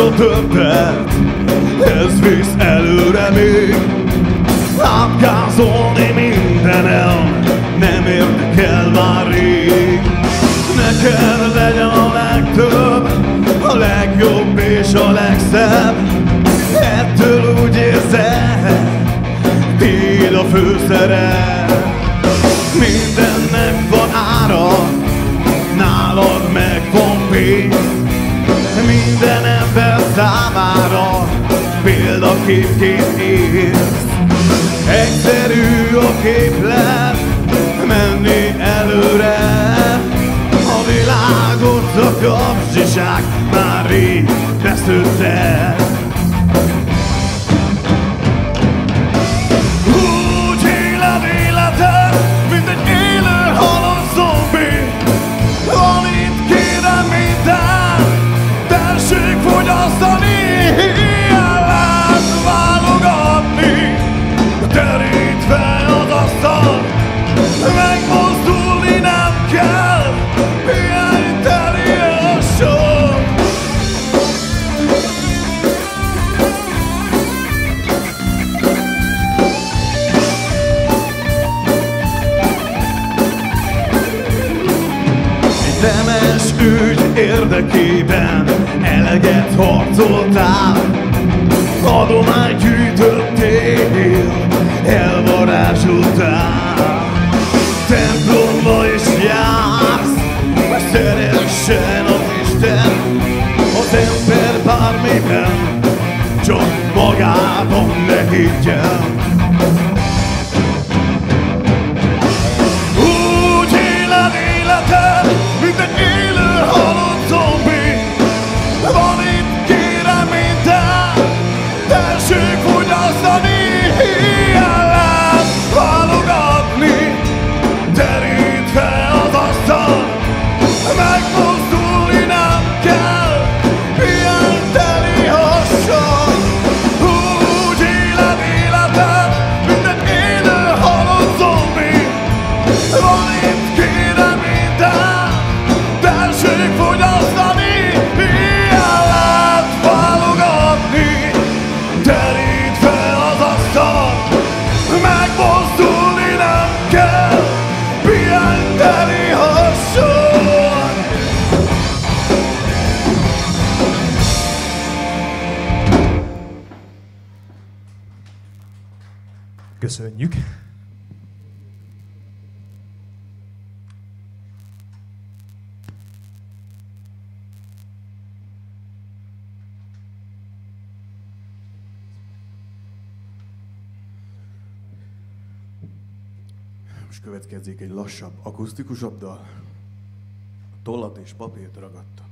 Másra többet, ez visz előre még. Átgázolni mindenem, nem érdekel már rég. Neked legyen a legtöbb, a legjobb és a legszebb. Ettől úgy érzed, tiéd a főszerep példaképként élsz Egyszerű a képlet, menni előre. A világot a kapcsiság már rég beszőtte harcoltál Adomány gyűjtöttél, elvarázsoltál Templomba is jársz, szeressen az Isten. Az ember bármiben, csak magában ne higgyen terítve az asztal, megmozdulni nem kell, pihenteni a sor. Köszönjük. Most következik egy lassabb, akusztikusabb dal. Tollat és papírt ragadta.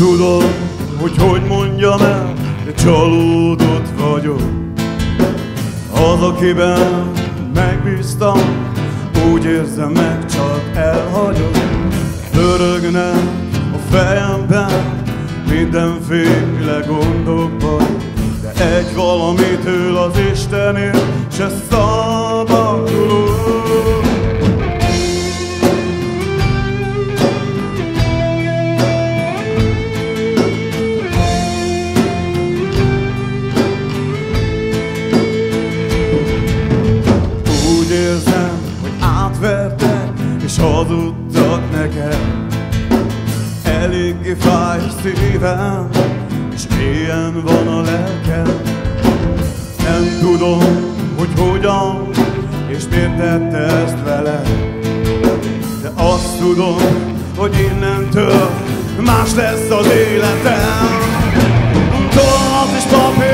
Tudom, hogy hogy mondjam el, de csalódott vagyok. Az, akiben megbíztam, úgy érzem meg, csak elhagyok. Örögnek a fejemben mindenféle gondokban, de egy valamitől az Istenért se szabadulok. érzem, hogy átvertek és hazudtak neked Eléggé fáj a szívem, és mélyen van a lelkem. Nem tudom, hogy hogyan, és miért tette ezt vele De azt tudom, hogy innentől más lesz az életem. Tollat és papír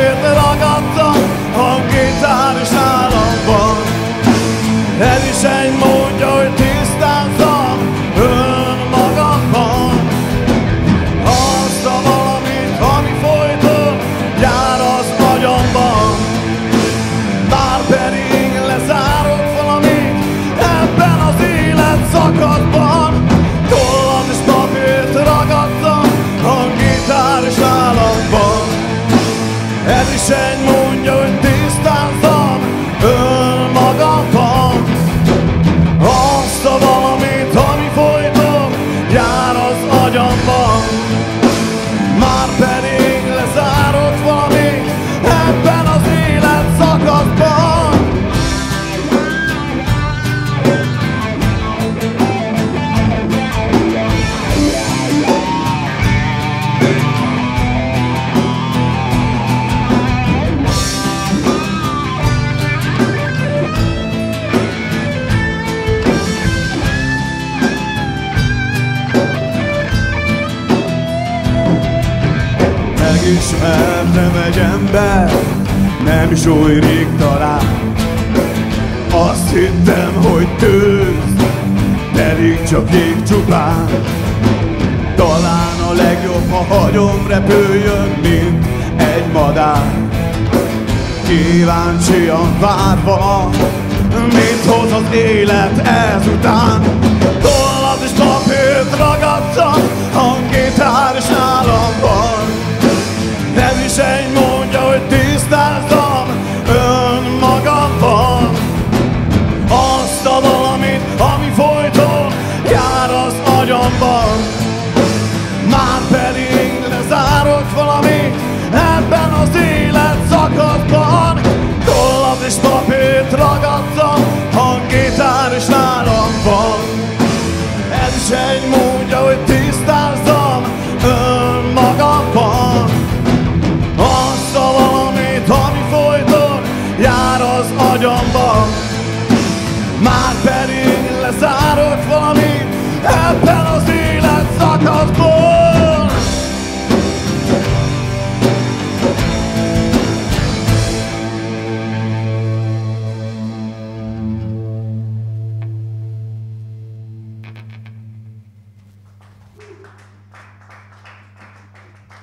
nem is súlyrik talán. Azt hittem, hogy tűz, pedig csak jég csupán. Talán a legjobb, ha hagyom repüljön, mint egy madár. Kíváncsian várva, mit hoz az élet ezután? Tollat és papírt ragadtam zijn mooi.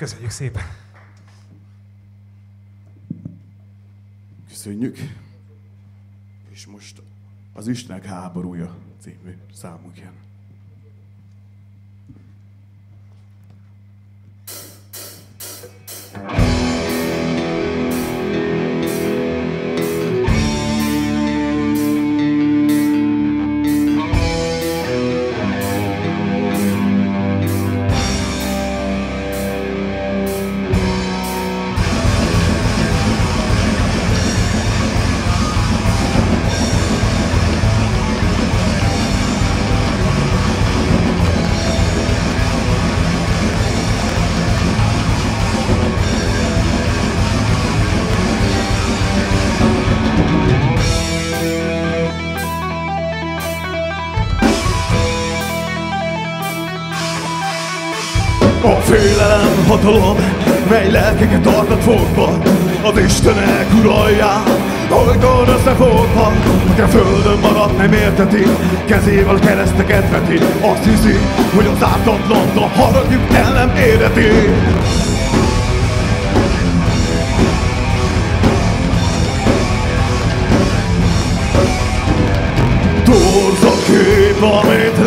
Köszönjük szépen! Köszönjük! És most az Istenek háborúja című számunk jön. hatalom, mely lelkeket tartat fogva, az Istenek uralják, Olykor összefogva, aki a földön maradt nem érteti, kezével kereszteket veti, azt hiszi, hogy az ártatlant a haragjuk nem éreti. Torz a kép, amit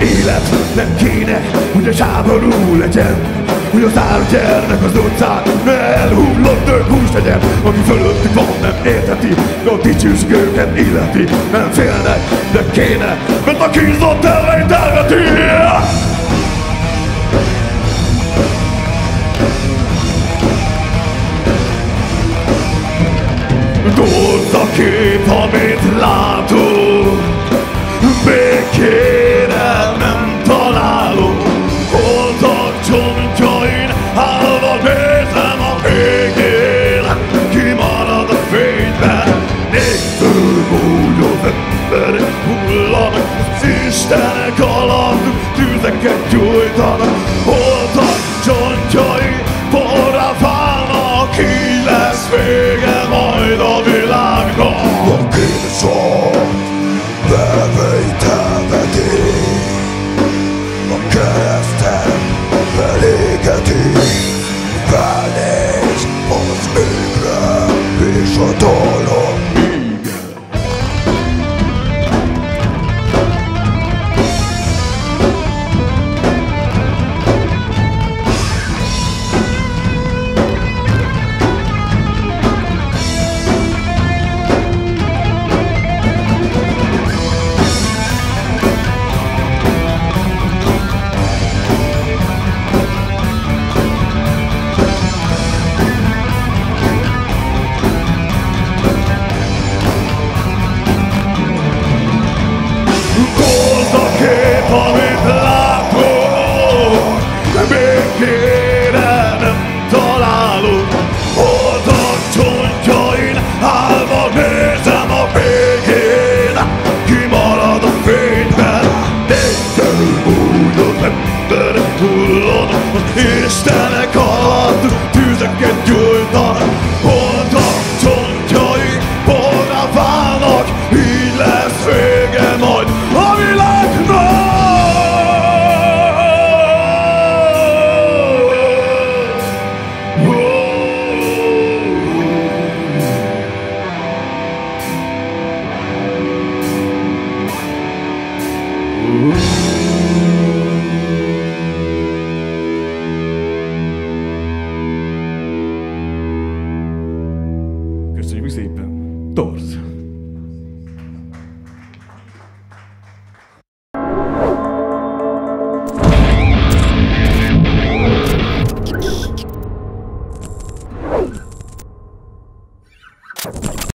élet. Nem kéne, hogy a háború legyen Hogy az gyermek az utcán ne elhullott nők hús legyen Aki fölöttük van nem érteti, de a dicsőség őket illeti. Nem félnek, de kéne, mert a kínzott elejét elveti. Tudsz a kép, amit látunk. Békére Istenek alatt tűzeket gyújtanak Holtak csontjain porrá válnak Így lesz vége majd a világnak szépen!